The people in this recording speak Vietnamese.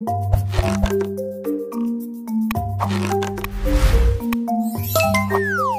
Thank you.